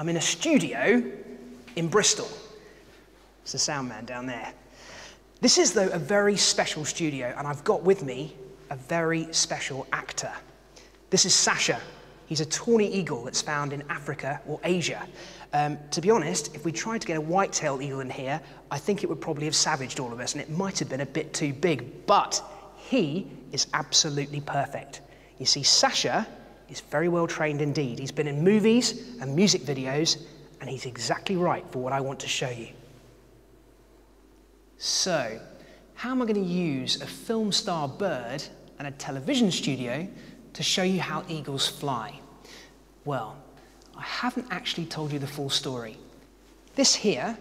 I'm in a studio in Bristol. It's the sound man down there. This is, though, a very special studio, and I've got with me a very special actor. This is Sasha. He's a tawny eagle that's found in Africa or Asia. Um, to be honest, if we tried to get a white-tailed eagle in here, I think it would probably have savaged all of us, and it might have been a bit too big. But he is absolutely perfect. You see, Sasha is very well trained indeed. He's been in movies and music videos, and he's exactly right for what I want to show you. So, how am I going to use a film star bird and a television studio to show you how eagles fly? Well, I haven't actually told you the full story. This here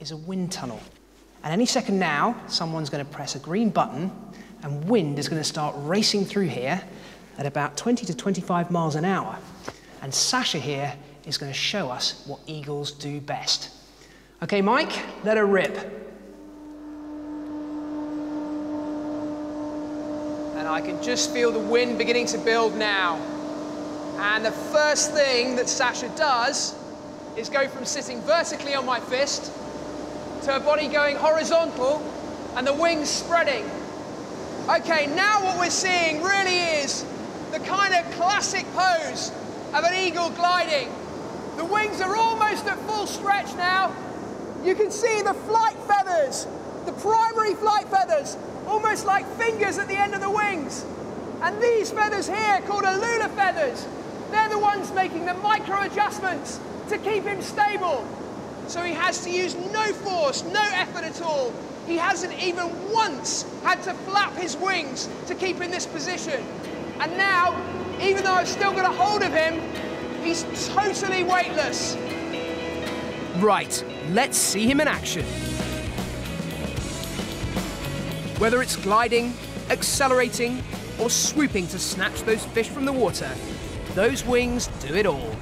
is a wind tunnel. And any second now, someone's going to press a green button and wind is going to start racing through here at about 20 to 25 miles an hour. And Sasha here is going to show us what eagles do best. Okay, Mike, let her rip. And I can just feel the wind beginning to build now. And the first thing that Sasha does is go from sitting vertically on my fist to her body going horizontal and the wings spreading. Okay, now what we're seeing really is classic pose of an eagle gliding. The wings are almost at full stretch now. You can see the flight feathers, the primary flight feathers, almost like fingers at the end of the wings. And these feathers here, called alula feathers, they're the ones making the micro adjustments to keep him stable. So he has to use no force, no effort at all. He hasn't even once had to flap his wings to keep in this position. And now, even though I've still got a hold of him, he's totally weightless. Right, let's see him in action. Whether it's gliding, accelerating, or swooping to snatch those fish from the water, those wings do it all.